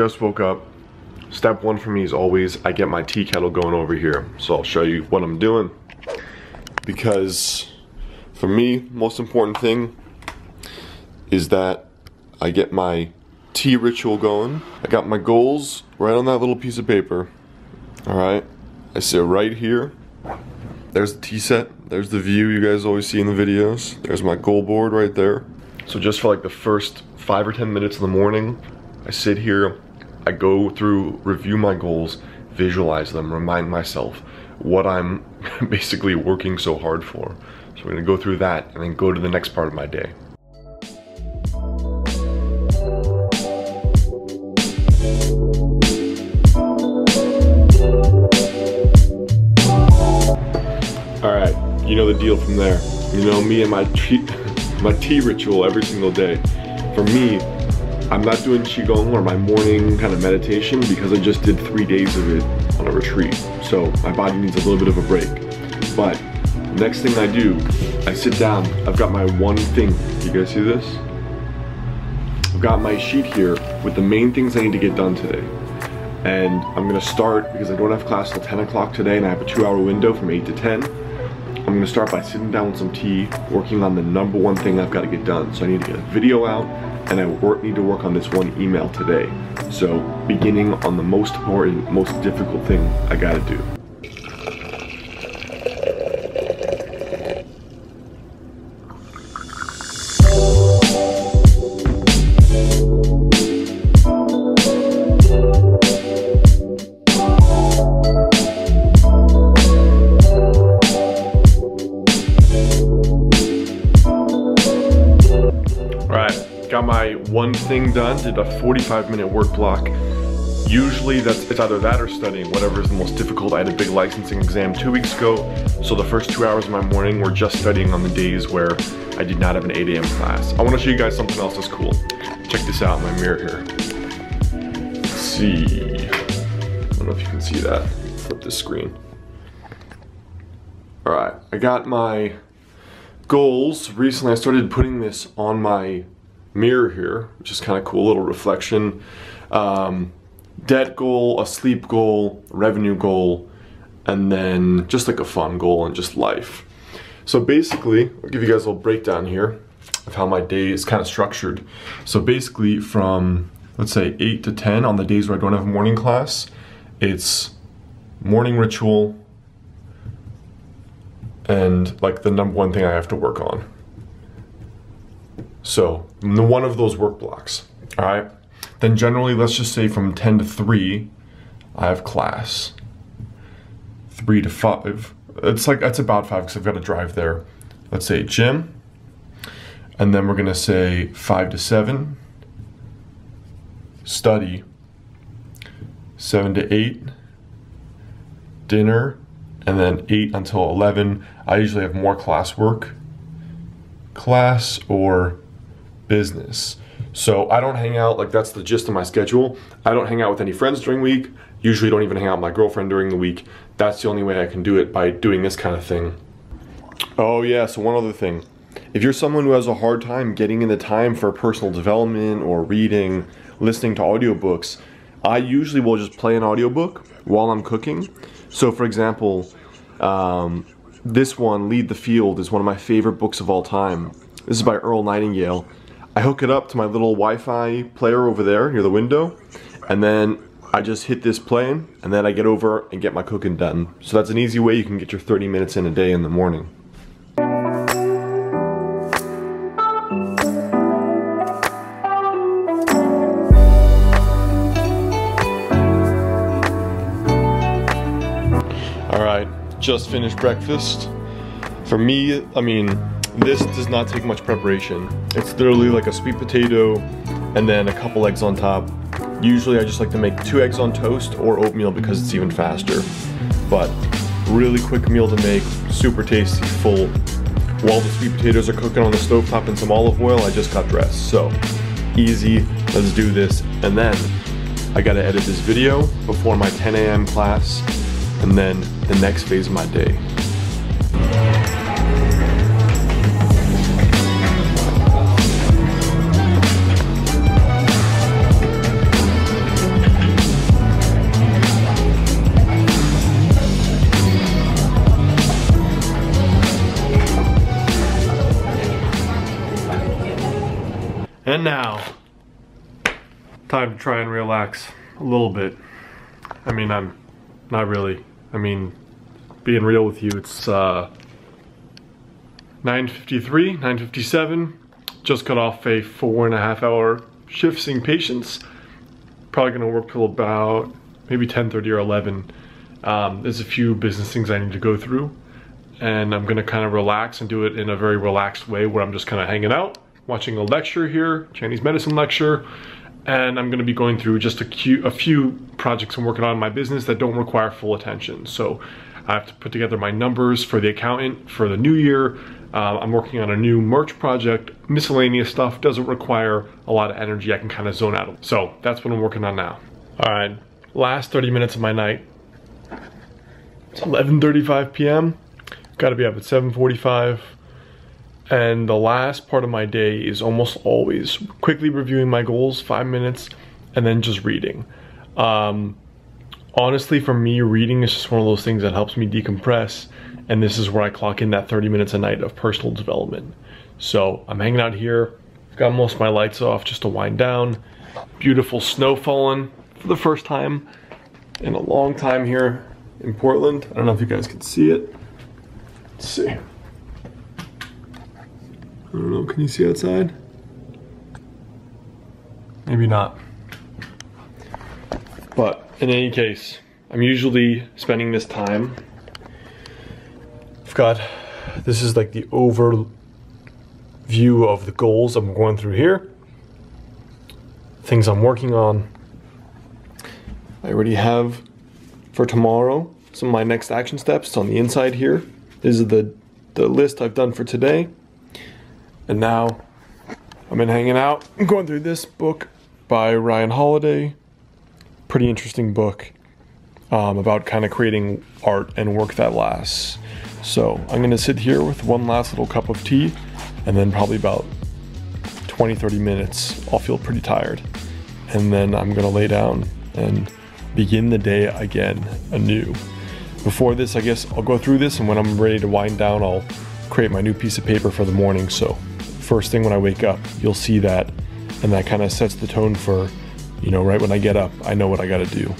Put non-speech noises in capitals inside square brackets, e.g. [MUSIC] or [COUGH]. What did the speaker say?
just woke up. Step one for me is always I get my tea kettle going over here. So I'll show you what I'm doing. Because for me, most important thing is that I get my tea ritual going. I got my goals right on that little piece of paper. All right, I sit right here. There's the tea set. There's the view you guys always see in the videos. There's my goal board right there. So just for like the first five or 10 minutes in the morning, I sit here, I go through, review my goals, visualize them, remind myself what I'm [LAUGHS] basically working so hard for. So we're gonna go through that and then go to the next part of my day. All right, you know the deal from there. You know me and my [LAUGHS] tea, my tea ritual every single day. For me, I'm not doing Qigong or my morning kind of meditation because I just did three days of it on a retreat. So my body needs a little bit of a break. But next thing I do, I sit down, I've got my one thing. You guys see this? I've got my sheet here with the main things I need to get done today. And I'm gonna start, because I don't have class till 10 o'clock today and I have a two hour window from 8 to 10. I'm gonna start by sitting down with some tea, working on the number one thing I've gotta get done. So I need to get a video out and I work, need to work on this one email today. So beginning on the most important, most difficult thing I gotta do. One thing done, did a 45 minute work block. Usually that's it's either that or studying, whatever is the most difficult. I had a big licensing exam two weeks ago, so the first two hours of my morning were just studying on the days where I did not have an 8 a.m. class. I wanna show you guys something else that's cool. Check this out my mirror here. Let's see. I don't know if you can see that. Flip this screen. All right, I got my goals. Recently I started putting this on my mirror here, which is kind of cool, little reflection. Um, debt goal, a sleep goal, revenue goal, and then just like a fun goal and just life. So basically, I'll give you guys a little breakdown here of how my day is kind of structured. So basically from, let's say 8 to 10 on the days where I don't have morning class, it's morning ritual and like the number one thing I have to work on. So one of those work blocks, all right? Then generally, let's just say from 10 to 3, I have class. 3 to 5, it's like, that's about 5 because I've got to drive there. Let's say gym. And then we're going to say 5 to 7, study. 7 to 8, dinner. And then 8 until 11, I usually have more classwork. Class or business. So I don't hang out, like that's the gist of my schedule. I don't hang out with any friends during week. Usually don't even hang out with my girlfriend during the week. That's the only way I can do it by doing this kind of thing. Oh yeah, so one other thing. If you're someone who has a hard time getting in the time for personal development or reading, listening to audiobooks, I usually will just play an audiobook while I'm cooking. So for example, um, this one, Lead the Field, is one of my favorite books of all time. This is by Earl Nightingale. I hook it up to my little Wi-Fi player over there near the window, and then I just hit this playing, and then I get over and get my cooking done. So that's an easy way you can get your 30 minutes in a day in the morning. All right, just finished breakfast. For me, I mean, this does not take much preparation. It's literally like a sweet potato and then a couple eggs on top. Usually I just like to make two eggs on toast or oatmeal because it's even faster. But really quick meal to make, super tasty, full. While the sweet potatoes are cooking on the stove top in some olive oil, I just got dressed. So easy, let's do this. And then I gotta edit this video before my 10 a.m. class and then the next phase of my day. And now, time to try and relax a little bit. I mean, I'm not really. I mean, being real with you, it's uh, 9.53, 9.57. Just got off a four and a half hour shift seeing patients. Probably gonna work till about maybe 10.30 or 11. Um, there's a few business things I need to go through and I'm gonna kind of relax and do it in a very relaxed way where I'm just kind of hanging out, watching a lecture here, Chinese medicine lecture, and I'm gonna be going through just a, a few projects I'm working on in my business that don't require full attention. So I have to put together my numbers for the accountant for the new year. Uh, I'm working on a new merch project. Miscellaneous stuff doesn't require a lot of energy. I can kind of zone out. So that's what I'm working on now. All right, last 30 minutes of my night. It's 11.35 p.m. Gotta be up at 7.45. And the last part of my day is almost always quickly reviewing my goals, five minutes, and then just reading. Um, honestly, for me, reading is just one of those things that helps me decompress. And this is where I clock in that 30 minutes a night of personal development. So I'm hanging out here, got most of my lights off just to wind down. Beautiful snow falling for the first time in a long time here in Portland. I don't know if you guys can see it. Let's see. I don't know, can you see outside? Maybe not. But in any case, I'm usually spending this time. I've got, this is like the overview of the goals I'm going through here. Things I'm working on. I already have for tomorrow some of my next action steps on the inside here. This is the, the list I've done for today. And now I've been hanging out. I'm going through this book by Ryan Holiday. Pretty interesting book um, about kind of creating art and work that lasts. So I'm going to sit here with one last little cup of tea and then probably about 20 30 minutes I'll feel pretty tired. And then I'm going to lay down and begin the day again anew. Before this, I guess I'll go through this and when I'm ready to wind down, I'll create my new piece of paper for the morning. So first thing when I wake up, you'll see that and that kind of sets the tone for, you know, right when I get up, I know what I got to do.